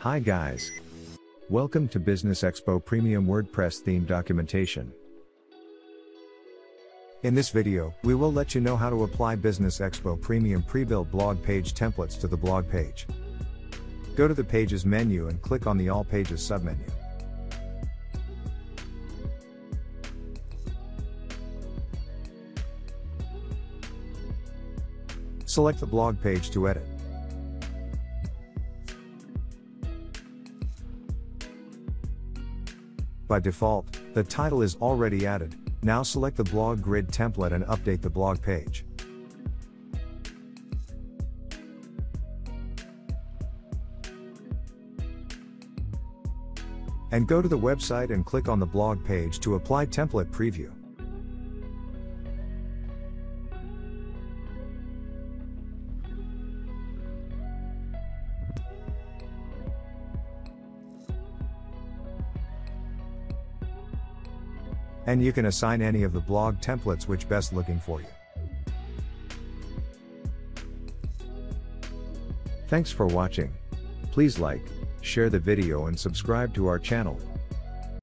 Hi guys. Welcome to Business Expo Premium WordPress theme documentation. In this video, we will let you know how to apply Business Expo Premium pre-built blog page templates to the blog page. Go to the Pages menu and click on the All Pages submenu. Select the blog page to edit. By default, the title is already added, now select the blog grid template and update the blog page. And go to the website and click on the blog page to apply template preview. And you can assign any of the blog templates which best looking for you. Thanks for watching. Please like, share the video and subscribe to our channel.